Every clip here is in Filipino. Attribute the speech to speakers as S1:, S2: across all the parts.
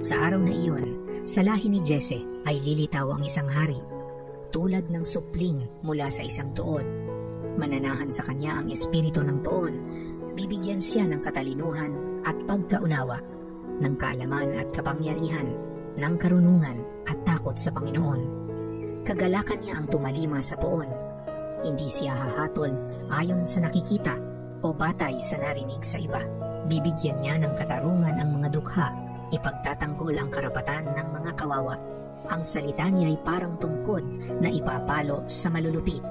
S1: Sa araw na iyon, sa lahi ni Jesse ay lilitaw ang isang hari, tulad ng supling mula sa isang tuod. Mananahan sa kanya ang espiritu ng tuon, bibigyan siya ng katalinuhan at pagkaunawa, ng kaalaman at kapangyarihan, ng karunungan at takot sa Panginoon. Kagalakan niya ang tumalima sa poon. Hindi siya hahatol ayon sa nakikita o batay sa narinig sa iba. Bibigyan niya ng katarungan ang mga dukha ipagtatanggol ang karapatan ng mga kawawa. Ang salita niya ay parang tungkod na ipapalo sa malulupit.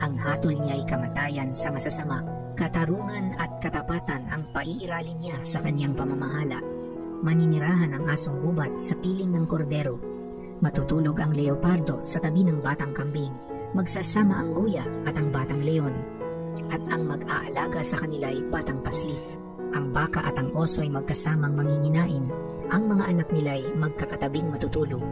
S1: Ang hatol niya ay kamatayan sa masasama. Katarungan at katapatan ang paiiralin niya sa kanyang pamamahala. Maninirahan ang asong gubat sa piling ng kordero. Matutulog ang leopardo sa tabi ng batang kambing. Magsasama ang guya at ang batang leon. At ang mag-aalaga sa kanila ay batang pasli. Ang baka at ang oso ay magkasamang manginginain. Ang mga anak nila ay magkakatabing matutulog.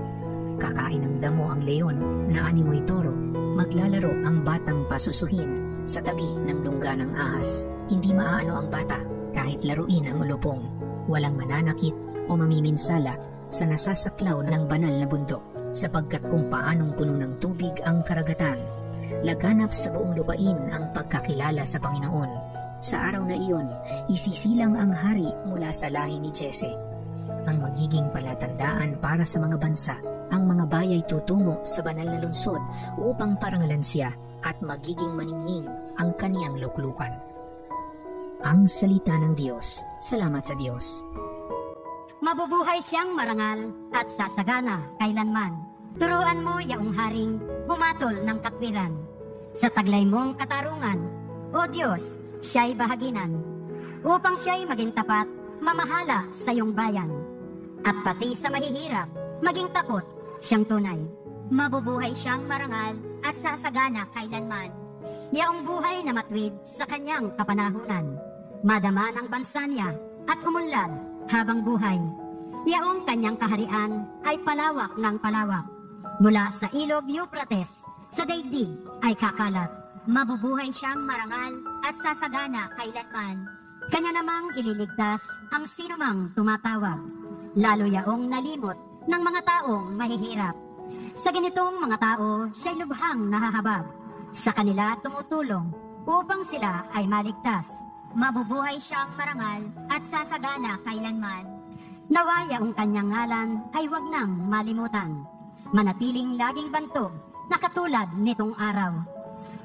S1: Kakain ng damo ang leon na animoy toro. Maglalaro ang batang pasusuhin sa tabi ng lungga ng ahas. Hindi maaano ang bata kahit laruin ang ulupong. Walang mananakit o mamiminsala sa nasasaklaw ng banal na bundok sapagkat kung paanong puno ng tubig ang karagatan. Laganap sa buong lupain ang pagkakilala sa Panginoon sa araw na iyon, isisilang ang hari mula sa lahi ni Jesse. Ang magiging palatandaan para sa mga bansa, ang mga bayay tutungo sa banal na lungsod upang parangalan siya at magiging maningning ang kaniyang luklukan. Ang salita ng Diyos. Salamat sa Diyos.
S2: Mabubuhay siyang marangal at sasagana kailanman. Turuan mo yaong haring humatol ng katwiran. Sa taglay mong katarungan, O Diyos, siya'y bahaginan, upang siya'y maging tapat, mamahala sa iyong bayan. At pati sa mahihirap, maging takot, siyang tunay.
S3: Mabubuhay siyang marangal at sasagana kailanman.
S2: Yaong buhay na matwid sa kanyang kapanahunan. Madama ng bansa niya at umunlad habang buhay. Yaong kanyang kaharian ay palawak ng palawak. Mula sa ilog Euphrates, sa daigdig ay kakalat
S3: Mabubuhay siyang marangal at sasagana kailanman.
S2: Kanya namang ililigtas ang sinumang tumatawag, lalo yaong nalimot ng mga taong mahihirap. Sa ganitong mga tao, siya'y lubhang nahahabag. Sa kanila tumutulong upang sila ay maligtas.
S3: Mabubuhay siyang marangal at sasagana kailanman.
S2: Nawa yaong kanyang ngalan ay wag nang malimutan. Manatiling laging bantog na katulad nitong araw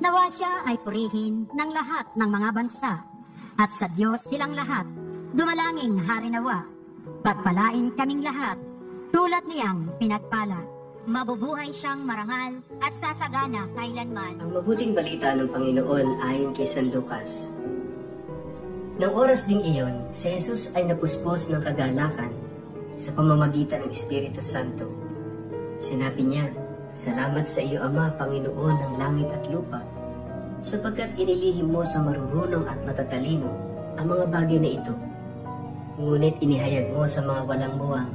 S2: Nawa siya ay purihin ng lahat ng mga bansa at sa Diyos silang lahat. Dumalanging hari nawa. Pagpalain kaming lahat tulad niyang pinagpala.
S3: Mabubuhay siyang marangal at sasagana kailanman.
S4: Ang mabuting balita ng Panginoon ayon kay San Lucas. Nang oras ding iyon, si Jesus ay napuspos ng kagalakan sa pamamagitan ng Espiritu Santo. Sinabi niya, Salamat sa iyo, Ama, Panginoon ng langit at lupa, sapagkat inilihim mo sa marurunong at matatalino ang mga bagay na ito. Ngunit inihayag mo sa mga walang buwang.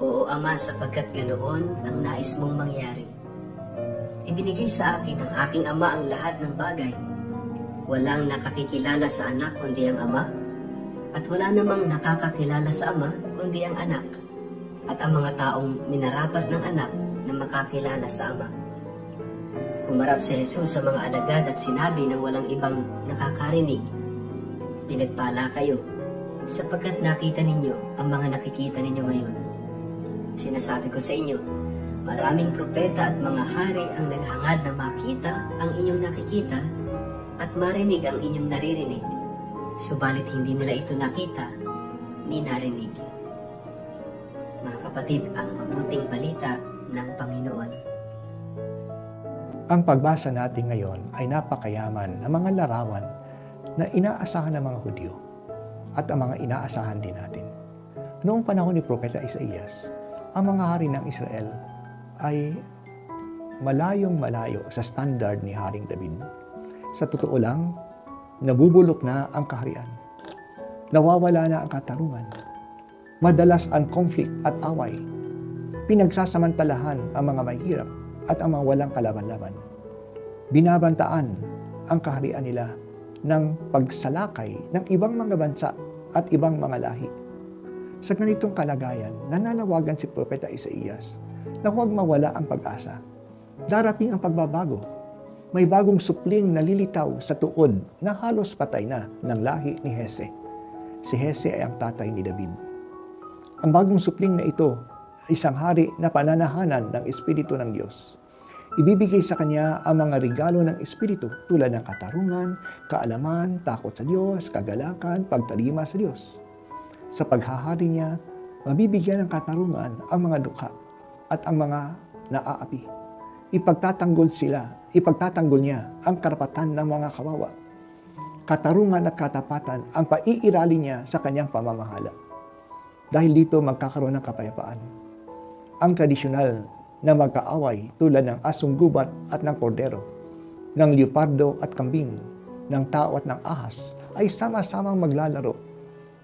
S4: Oo, Ama, sapagkat ganoon ang nais mong mangyari. Ibinigay sa akin ng aking Ama ang lahat ng bagay. Walang nakakikilala sa anak kundi ang Ama, at wala namang nakakakilala sa Ama kundi ang anak, at ang mga taong minarapat ng anak na makakilala sa Ama. Humarap si Jesus sa mga alagad at sinabi ng walang ibang nakakarinig, Pinagpala kayo, sapagkat nakita ninyo ang mga nakikita ninyo ngayon. Sinasabi ko sa inyo, maraming propeta at mga hari ang naghangad na makita ang inyong nakikita at marinig ang inyong naririnig. Subalit hindi nila ito nakita ni narinig. Mga kapatid, ang mabuting balita ng Panginoon.
S5: Ang pagbasa natin ngayon ay napakayaman ng mga larawan na inaasahan ng mga Hudyo at ang mga inaasahan din natin. Noong panahon ni Propeta Isaías, ang mga hari ng Israel ay malayong malayo sa standard ni Haring David. Sa totoo lang, nabubulok na ang kaharian. Nawawala na ang katarungan. Madalas ang conflict at away pinagsasamantalahan ang mga mahirap at ang mga walang kalaban-laban. Binabantaan ang kaharian nila ng pagsalakay ng ibang mga bansa at ibang mga lahi. Sa ganitong kalagayan, nananawagan si Propeta Isaías na huwag mawala ang pag-asa. Darating ang pagbabago. May bagong supling na lilitaw sa tuod na halos patay na ng lahi ni Hese. Si Hese ay ang tatay ni David. Ang bagong supling na ito ay isang hari na pananahanan ng Espiritu ng Diyos. Ibibigay sa kanya ang mga regalo ng Espiritu tulad ng katarungan, kaalaman, takot sa Diyos, kagalakan, pagtalima sa Diyos. Sa paghahari niya, mabibigyan ng katarungan ang mga dukha at ang mga naaapi. Ipagtatanggol sila, ipagtatanggol niya ang karapatan ng mga kawawa. Katarungan at katapatan ang paiirali niya sa kanyang pamamahala. Dahil dito magkakaroon ng kapayapaan. Ang tradisyonal na magkaaway tulad ng asong gubat at ng kordero, ng leopardo at kambing, ng tao at ng ahas ay sama-samang maglalaro.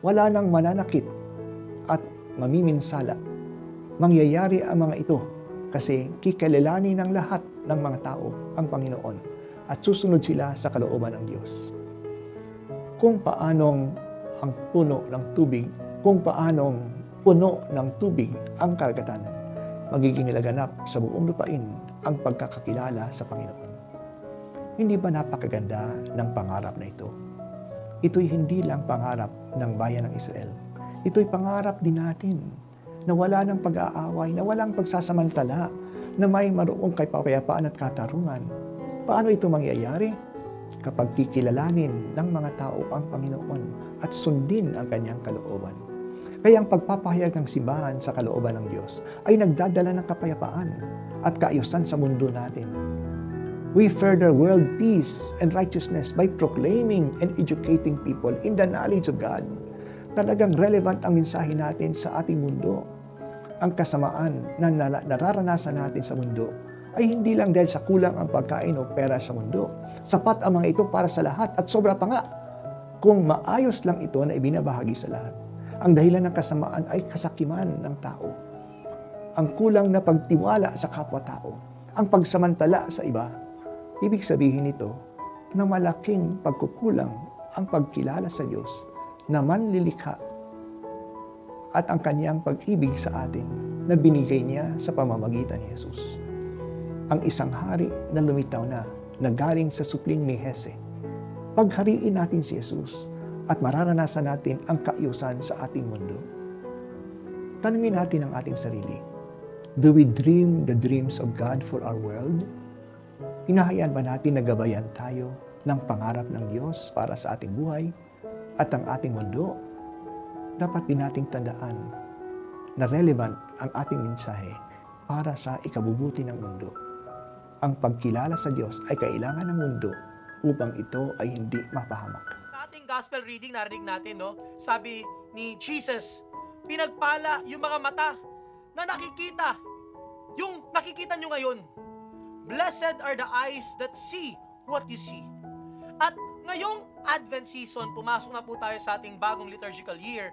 S5: Wala nang mananakit at mamiminsala. Mangyayari ang mga ito kasi kikilalanin ng lahat ng mga tao ang Panginoon at susunod sila sa kalooban ng Diyos. Kung paanong ang puno ng tubig, kung paanong puno ng tubig ang karagatan, magiging laganap sa buong lupain ang pagkakakilala sa Panginoon. Hindi ba napakaganda ng pangarap na ito? Ito'y hindi lang pangarap ng bayan ng Israel. Ito'y pangarap din natin na wala ng pag-aaway, na walang pagsasamantala, na may maroong kay papayapaan at katarungan. Paano ito mangyayari? Kapag kikilalanin ng mga tao ang Panginoon at sundin ang kanyang kalooban. Kaya ang pagpapahayag ng simbahan sa kalooban ng Diyos ay nagdadala ng kapayapaan at kaayusan sa mundo natin. We further world peace and righteousness by proclaiming and educating people in the knowledge of God. Talagang relevant ang mensahe natin sa ating mundo. Ang kasamaan na nararanasan natin sa mundo ay hindi lang dahil sa kulang ang pagkain o pera sa mundo. Sapat ang mga ito para sa lahat at sobra pa nga kung maayos lang ito na ibinabahagi sa lahat. Ang dahilan ng kasamaan ay kasakiman ng tao. Ang kulang na pagtiwala sa kapwa-tao. Ang pagsamantala sa iba. Ibig sabihin nito na malaking pagkukulang ang pagkilala sa Diyos na manlilikha at ang kanyang pag-ibig sa atin na binigay niya sa pamamagitan ni Jesus. Ang isang hari na lumitaw na, na galing sa supling ni Hese. Paghariin natin si Jesus at mararanasan natin ang kaayusan sa ating mundo. Tanungin natin ang ating sarili. Do we dream the dreams of God for our world? Hinahayaan ba natin na gabayan tayo ng pangarap ng Diyos para sa ating buhay at ang ating mundo? Dapat din nating tandaan na relevant ang ating mensahe para sa ikabubuti ng mundo. Ang pagkilala sa Diyos ay kailangan ng mundo upang ito ay hindi mapahamak
S6: gospel reading, narinig natin, no? Sabi ni Jesus, pinagpala yung mga mata na nakikita. Yung nakikita nyo ngayon. Blessed are the eyes that see what you see. At ngayong Advent season, pumasok na po tayo sa ating bagong liturgical year.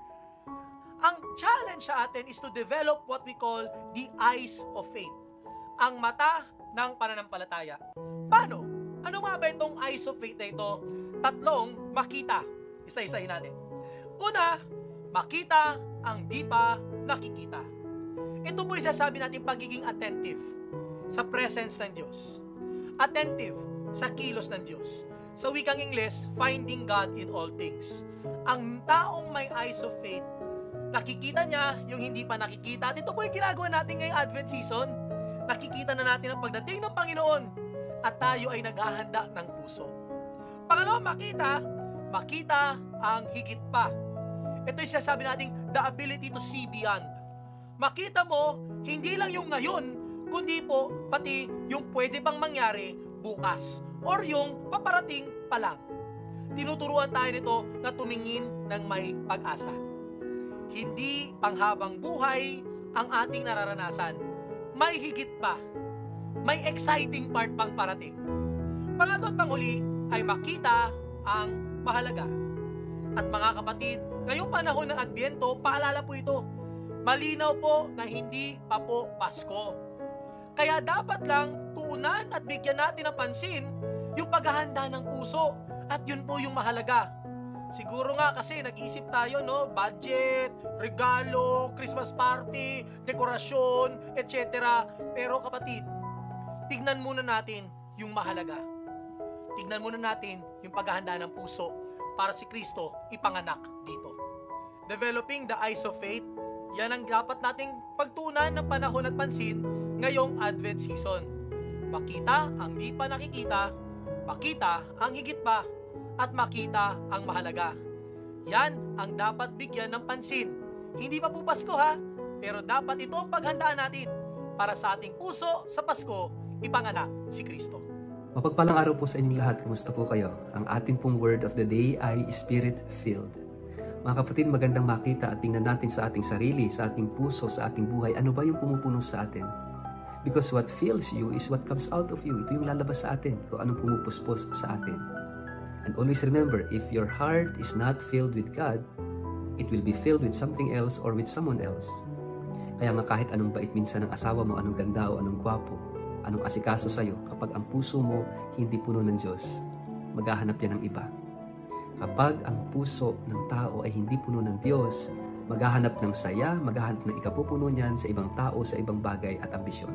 S6: Ang challenge sa atin is to develop what we call the eyes of faith. Ang mata ng pananampalataya. Paano? Ano nga ba itong eyes of faith na ito? Tatlong makita. Isa-isahin natin. Una, makita ang di pa nakikita. Ito po yung sasabi natin pagiging attentive sa presence ng Diyos. Attentive sa kilos ng Diyos. Sa wikang Ingles, finding God in all things. Ang taong may eyes of faith, nakikita niya yung hindi pa nakikita. At ito po yung ginagawa natin ngayong Advent season. Nakikita na natin ang pagdating ng Panginoon at tayo ay naghahanda ng puso. Pangalawa, makita, makita ang higit pa. Ito yung sinasabi natin, the ability to see beyond. Makita mo, hindi lang yung ngayon, kundi po pati yung pwede bang mangyari bukas or yung paparating pa lang. Tinuturuan tayo nito na tumingin ng may pag-asa. Hindi panghabang buhay ang ating nararanasan. May higit pa. May exciting part pang parating. Pangatlo at panghuli, ay makita ang mahalaga. At mga kapatid, ngayong panahon ng Adbyento, paalala po ito, malinaw po na hindi pa po Pasko. Kaya dapat lang tuunan at bigyan natin ng pansin yung paghahanda ng puso at yun po yung mahalaga. Siguro nga kasi nag-iisip tayo, no? Budget, regalo, Christmas party, dekorasyon, etc. Pero kapatid, tignan muna natin yung mahalaga. Tignan muna natin yung paghahanda ng puso para si Kristo ipanganak dito. Developing the eyes of faith, yan ang dapat nating pagtunan ng panahon at pansin ngayong Advent season. Makita ang di pa nakikita, makita ang higit pa, at makita ang mahalaga. Yan ang dapat bigyan ng pansin. Hindi pa po Pasko ha, pero dapat ito ang paghandaan natin para sa ating puso sa Pasko ipanganak si Kristo.
S7: Mapagpalang araw po sa inyong lahat. Kumusta po kayo? Ang ating pong word of the day ay Spirit-filled. Mga kapatid, magandang makita at tingnan natin sa ating sarili, sa ating puso, sa ating buhay. Ano ba yung pumupuno sa atin? Because what fills you is what comes out of you. Ito yung lalabas sa atin, kung anong pumupuspos sa atin. And always remember, if your heart is not filled with God, it will be filled with something else or with someone else. Kaya nga kahit anong bait minsan ng asawa mo, anong ganda o anong gwapo, anong asikaso sa'yo, kapag ang puso mo hindi puno ng Diyos, maghahanap yan ng iba. Kapag ang puso ng tao ay hindi puno ng Diyos, maghahanap ng saya, maghahanap ng ikapupuno niyan sa ibang tao, sa ibang bagay at ambisyon.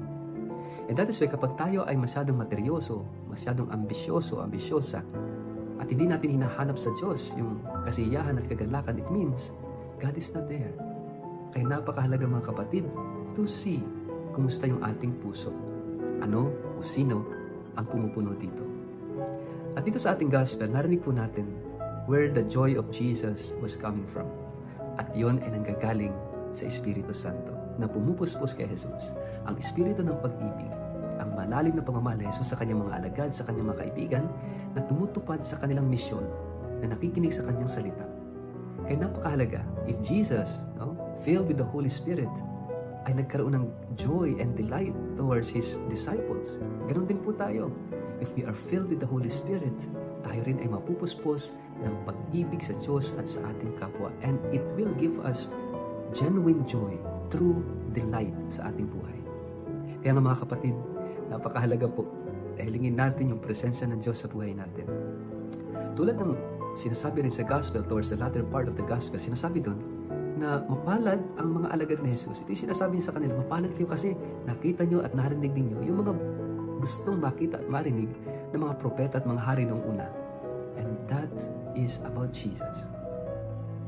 S7: And that is why kapag tayo ay masyadong materyoso, masyadong ambisyoso, ambisyosa, at hindi natin hinahanap sa Diyos yung kasiyahan at kagalakan, it means God is not there. Kaya napakahalaga mga kapatid to see kumusta yung ating puso. Ano o sino ang pumupuno dito. At dito sa ating gospel, narinig po natin where the joy of Jesus was coming from. At yon ay nanggagaling sa Espiritu Santo na pumupuspos kay Jesus. Ang Espiritu ng pag-ibig, ang malalim na pagmamahal ni Jesus sa kanyang mga alagad, sa kanyang mga kaibigan, na tumutupad sa kanilang misyon, na nakikinig sa kanyang salita. Kaya napakahalaga, if Jesus, no, filled with the Holy Spirit, ay nagkaroon ng joy and delight towards His disciples. Ganon din po tayo. If we are filled with the Holy Spirit, tayo rin ay mapupuspos ng pag-ibig sa Diyos at sa ating kapwa. And it will give us genuine joy, true delight sa ating buhay. Kaya nga mga kapatid, napakahalaga po Dahilingin natin yung presensya ng Diyos sa buhay natin. Tulad ng sinasabi rin sa gospel, towards the latter part of the gospel, sinasabi doon na mapalad ang mga alagad ni Jesus. Ito yung sinasabi niya sa kanila, mapalad kayo kasi nakita nyo at narinig ninyo yung mga gustong makita at marinig ng mga propeta at mga hari noong una. And that is about Jesus.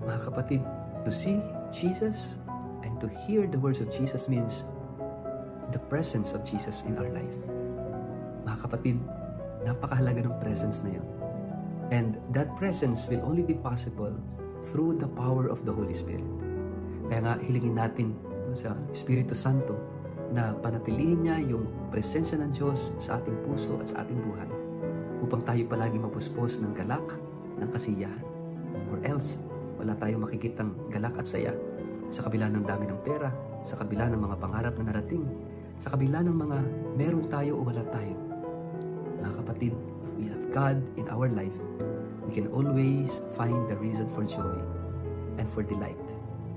S7: Mga kapatid, to see Jesus and to hear the words of Jesus means the presence of Jesus in our life. Mga kapatid, napakahalaga ng presence na yun. And that presence will only be possible through the power of the Holy Spirit. Kaya nga, hilingin natin sa Espiritu Santo na panatilihin niya yung presensya ng Diyos sa ating puso at sa ating buhay upang tayo palagi mapuspos ng galak, ng kasiyahan. Or else, wala tayong makikitang galak at saya sa kabila ng dami ng pera, sa kabila ng mga pangarap na narating, sa kabila ng mga meron tayo o wala tayo. Mga kapatid, if we have God in our life, we can always find the reason for joy and for delight.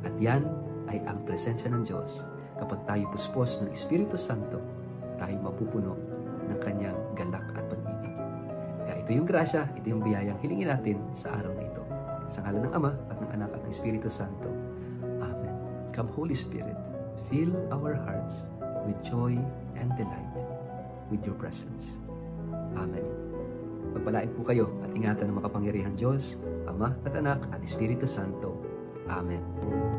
S7: At yan ay ang presensya ng Diyos. Kapag tayo puspos ng Espiritu Santo, tayo mapupuno ng kanyang galak at pag-ibig. Kaya ito yung grasya, ito yung biyayang hilingin natin sa araw na ito. Sa ngalan ng Ama at ng Anak at ng Espiritu Santo. Amen. Come Holy Spirit, fill our hearts with joy and delight with your presence. Amen. Pagpalain po kayo at ingatan ng makapangyarihan Diyos, Ama at Anak at Espiritu Santo. Amen.